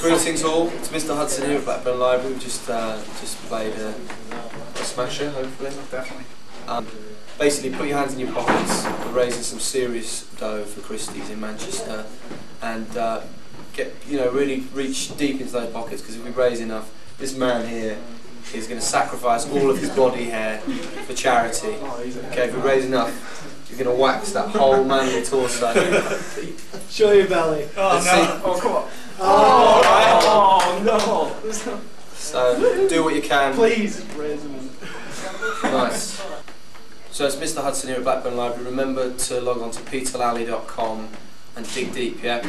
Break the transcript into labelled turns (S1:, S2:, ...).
S1: Greetings all, it's Mr Hudson here at Blackburn Library. We've just, uh, just played a, a smasher, hopefully.
S2: Definitely.
S1: Um, basically, put your hands in your pockets. We're raising some serious dough for Christie's in Manchester, and uh, get you know really reach deep into those pockets because if we raise enough, this man here is going to sacrifice all of his body hair for charity. Okay, if we raise enough, you're going to wax that whole manly torso.
S3: Show your belly.
S2: Oh
S1: Let's
S2: no!
S1: see.
S2: Oh come on! No! There's no-
S1: So do what you can.
S3: Please raise.
S1: Nice. So it's Mr Hudson here at Blackburn Library. Remember to log on to peterlally.com and dig deep, yeah?